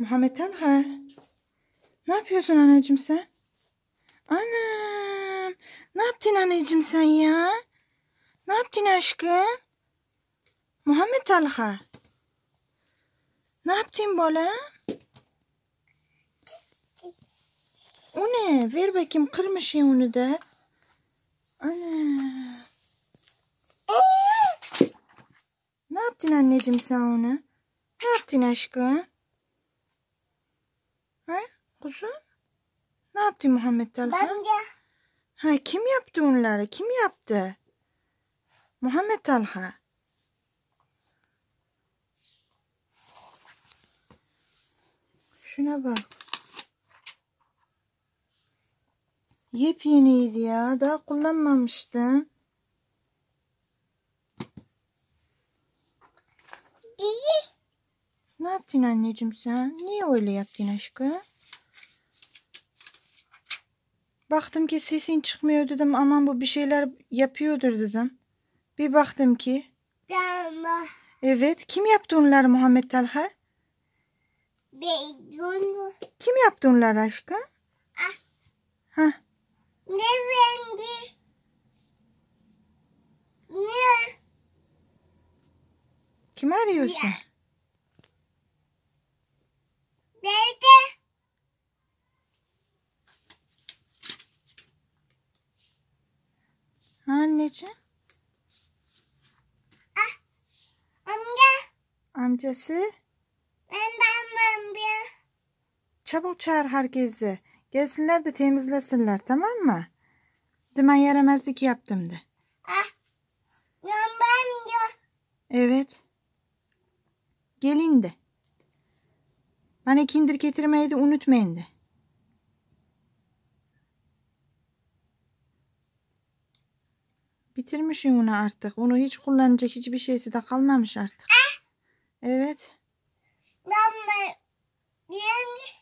Muhammed Talha. Ne yapıyorsun anneciğim sen? Anam. Ne yaptın anneciğim sen ya? Ne yaptın aşkım? Muhammed Talha. Ne yaptın böyle? O ne? Ver bakayım kırmış ya onu da. Ana. Ne yaptın anneciğim sen onu? Ne yaptın aşkım? Kuzum? Ne yaptın Muhammed Talha? Bence Ha kim yaptı onları? Kim yaptı? Muhammed Talha. Şuna bak. Yepyeniydi ya. Daha kullanmamıştım. iyi. Ne yaptın anneciğim sen? Niye öyle yaptın aşkım? Baktım ki sesin çıkmıyor dedim. Aman bu bir şeyler yapıyordur dedim. Bir baktım ki. Ama Evet. Kim yaptı onları Muhammed Talha? beygunu Kim yaptı onları aşkım? Ah. Hah. ne rengi? Ne? Kimi arıyorsun? Ya. Ha anneciğim? Amca Amcası. ben de bir Çabuk çağır herkesi. Gelsinler de temizlesinler tamam mı? Dümen yaramazlık yaptım de. ah. Ben ben de Evet. Gelin de. Bana kindir getirmeyi de unutmayın de. Bitirmişim onu artık. Onu hiç kullanacak hiçbir şeysi de kalmamış artık. Evet. ben yeni